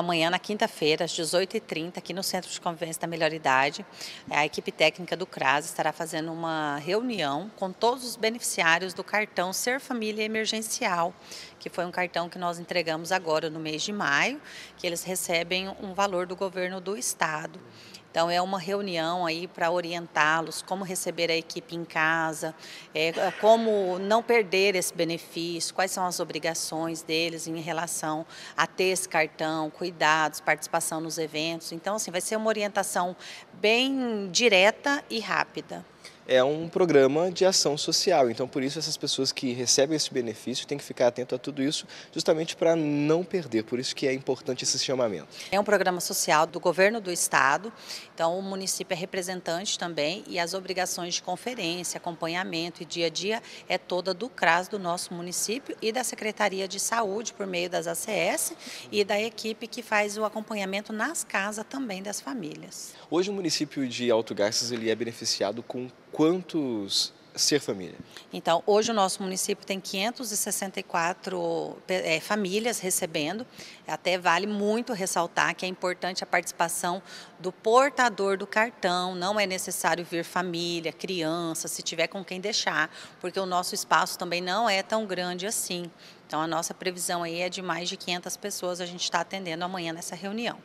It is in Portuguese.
Amanhã, na quinta-feira, às 18h30, aqui no Centro de Convivência da Melhor Idade, a equipe técnica do CRAS estará fazendo uma reunião com todos os beneficiários do cartão Ser Família Emergencial, que foi um cartão que nós entregamos agora no mês de maio, que eles recebem um valor do governo do estado. Então é uma reunião aí para orientá-los como receber a equipe em casa, é, como não perder esse benefício, quais são as obrigações deles em relação a ter esse cartão, cuidados, participação nos eventos. Então assim vai ser uma orientação bem direta e rápida é um programa de ação social. Então, por isso, essas pessoas que recebem esse benefício têm que ficar atento a tudo isso, justamente para não perder. Por isso que é importante esse chamamento. É um programa social do governo do estado, então o município é representante também e as obrigações de conferência, acompanhamento e dia a dia é toda do CRAS do nosso município e da Secretaria de Saúde por meio das ACS e da equipe que faz o acompanhamento nas casas também das famílias. Hoje o município de Alto Garças ele é beneficiado com quantos Ser Família? Então, hoje o nosso município tem 564 é, famílias recebendo. Até vale muito ressaltar que é importante a participação do portador do cartão. Não é necessário vir família, criança, se tiver com quem deixar, porque o nosso espaço também não é tão grande assim. Então, a nossa previsão aí é de mais de 500 pessoas a gente está atendendo amanhã nessa reunião.